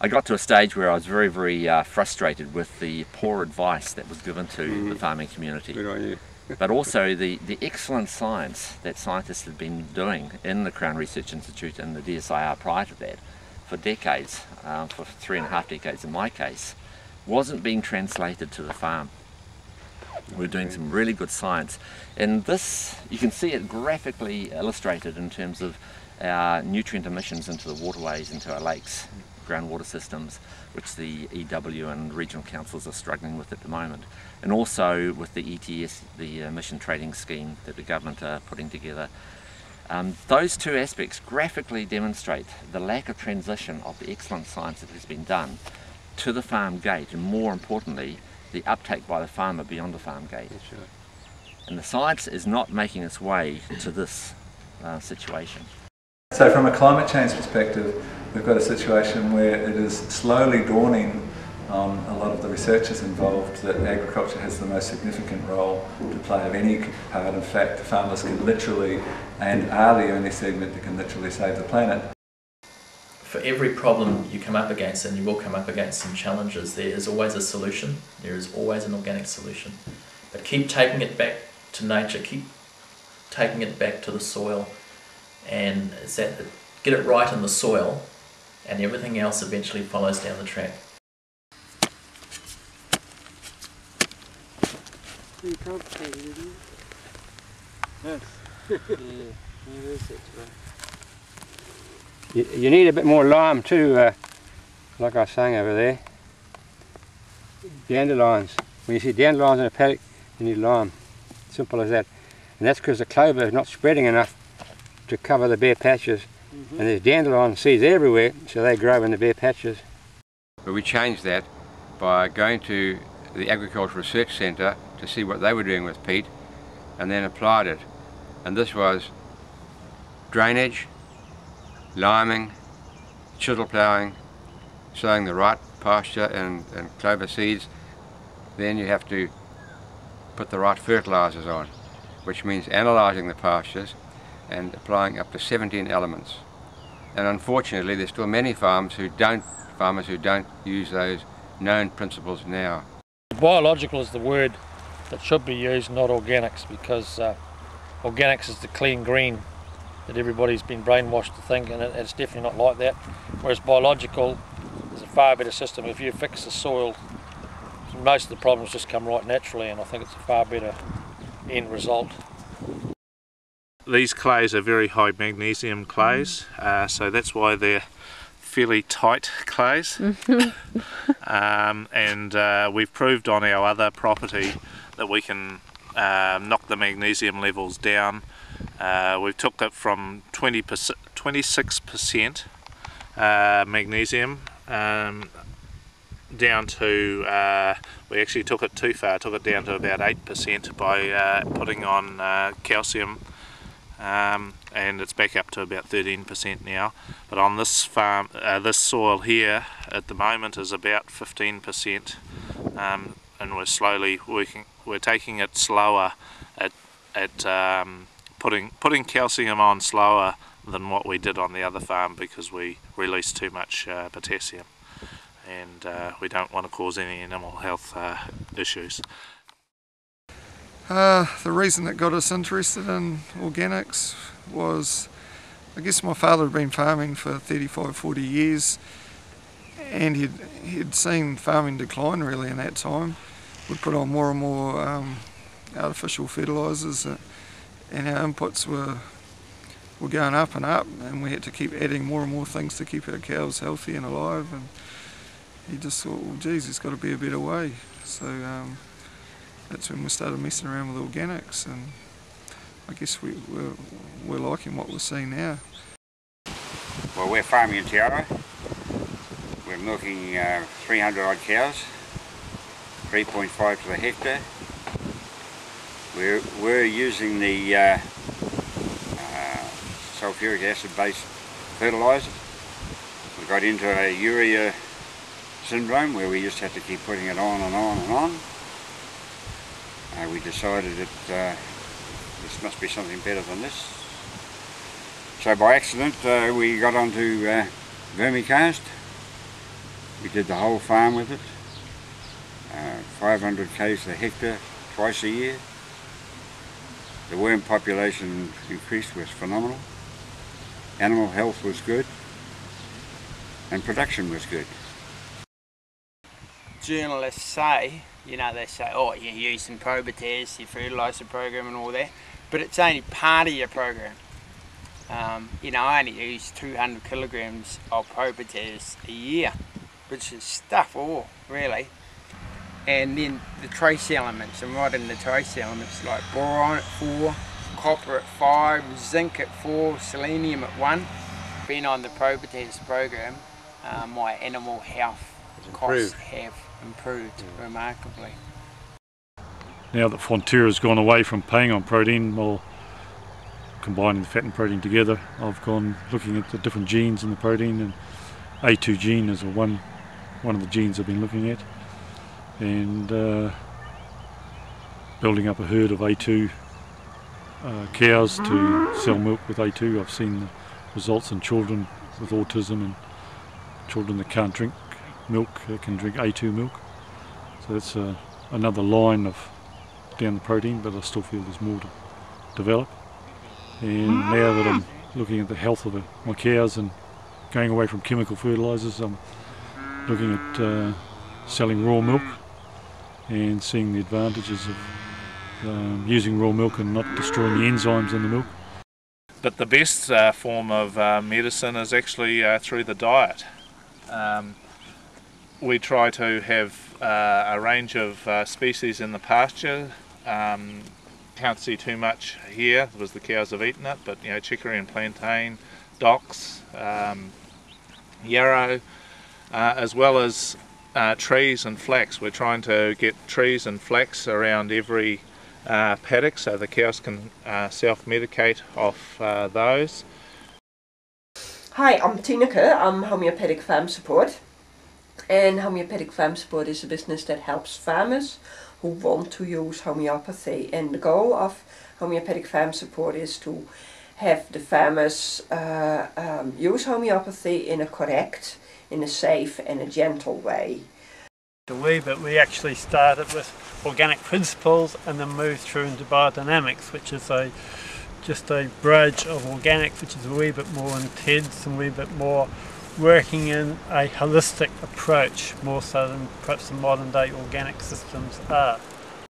I got to a stage where I was very, very uh, frustrated with the poor advice that was given to Mm. the farming community. Good on you. but also the, the excellent science that scientists have been doing in the Crown Research Institute and the DSIR prior to that for decades, uh, for three and a half decades in my case, wasn't being translated to the farm. We're doing some really good science. And this, you can see it graphically illustrated in terms of our nutrient emissions into the waterways, into our lakes, groundwater systems, which the EW and regional councils are struggling with at the moment. And also with the ETS, the emission trading scheme that the government are putting together. Um, those two aspects graphically demonstrate the lack of transition of the excellent science that has been done to the farm gate, and more importantly, the uptake by the farmer beyond the farm gate. That's right. And the science is not making its way to this uh, situation. So from a climate change perspective, we've got a situation where it is slowly dawning on a lot of the researchers involved that agriculture has the most significant role to play of any part. In fact, farmers can literally and are the only segment that can literally save the planet. For every problem you come up against, and you will come up against some challenges, there is always a solution. There is always an organic solution. But keep taking it back to nature, keep taking it back to the soil, and it's that, get it right in the soil, and everything else eventually follows down the track. Pretty complicated, isn't it? Yes. yeah, it is actually. You, you need a bit more lime too, uh, like I was saying over there. Dandelions. When you see dandelions in a paddock, you need lime. Simple as that. And that's because the clover is not spreading enough to cover the bare patches. And there's dandelion seeds everywhere, so they grow in the bare patches. But we changed that by going to the Agricultural Research Centre to see what they were doing with peat and then applied it. And this was drainage, liming, chisel ploughing, sowing the right pasture and, and clover seeds. Then you have to put the right fertilisers on, which means analysing the pastures and applying up to 17 elements. And unfortunately, there's still many farms who don't, farmers who don't use those known principles now. Biological is the word that should be used, not organics, because uh, organics is the clean green that everybody's been brainwashed to think, and it's definitely not like that. Whereas biological is a far better system. If you fix the soil, most of the problems just come right naturally, and I think it's a far better end result. These clays are very high magnesium clays, uh, so that's why they're fairly tight clays. um, and uh, we've proved on our other property that we can uh, knock the magnesium levels down. Uh, we took it from 20 26% uh, magnesium um, down to, uh, we actually took it too far, took it down to about 8% by uh, putting on uh, calcium um, and it's back up to about 13% now. But on this farm, uh, this soil here at the moment is about 15%, um, and we're slowly working. We're taking it slower at at um, putting putting calcium on slower than what we did on the other farm because we released too much uh, potassium, and uh, we don't want to cause any animal health uh, issues. Uh, the reason that got us interested in organics was, I guess my father had been farming for 35, 40 years and he'd, he'd seen farming decline really in that time. We'd put on more and more um, artificial fertilisers uh, and our inputs were, were going up and up and we had to keep adding more and more things to keep our cows healthy and alive and he just thought, well geez, there's got to be a better way. So um, that's when we started messing around with organics and I guess we, we're, we're liking what we're seeing now. Well, we're farming in Te Ara. We're milking uh, 300 odd cows, 3.5 to the hectare. We're, we're using the uh, uh, sulfuric acid based fertiliser. We got into a urea syndrome where we just had to keep putting it on and on and on. We decided that uh, this must be something better than this. So by accident uh, we got onto uh, vermicast We did the whole farm with it. Uh, 500 k's a hectare twice a year. The worm population increase was phenomenal. Animal health was good. And production was good. Journalists say, you know, they say, oh, you're using Probites, your fertiliser program and all that, but it's only part of your program. Um, you know, I only use 200 kilograms of Probites a year, which is stuff all, really. And then the trace elements, and right in the trace elements like boron at 4, copper at 5, zinc at 4, selenium at 1. Being on the Probites program, uh, my animal health costs have improved remarkably. Now that Fonterra's gone away from paying on protein, well, combining the fat and protein together, I've gone looking at the different genes in the protein, and A2 gene is one one of the genes I've been looking at, and uh, building up a herd of A2 uh, cows to sell milk with A2. I've seen the results in children with autism and children that can't drink milk uh, can drink A2 milk. So that's uh, another line of down the protein, but I still feel there's more to develop. And now that I'm looking at the health of my cows and going away from chemical fertilisers, I'm looking at uh, selling raw milk and seeing the advantages of um, using raw milk and not destroying the enzymes in the milk. But the best uh, form of uh, medicine is actually uh, through the diet. Um, we try to have uh, a range of uh, species in the pasture. Um, can't see too much here because the cows have eaten it, but you know chicory and plantain, docks, um, yarrow, uh, as well as uh, trees and flax. We're trying to get trees and flax around every uh, paddock so the cows can uh, self-medicate off those. Hi, I'm Tineke. I'm Homeopathic Farm Support. And Homeopathic Farm Support is a business that helps farmers who want to use homeopathy. And the goal of Homeopathic Farm Support is to have the farmers uh, um, use homeopathy in a correct, in a safe and a gentle way. The way that we actually started with organic principles and then moved through into biodynamics, which is a just a bridge of organic, which is a wee bit more intense and a wee bit more working in a holistic approach, more so than perhaps the modern day organic systems are.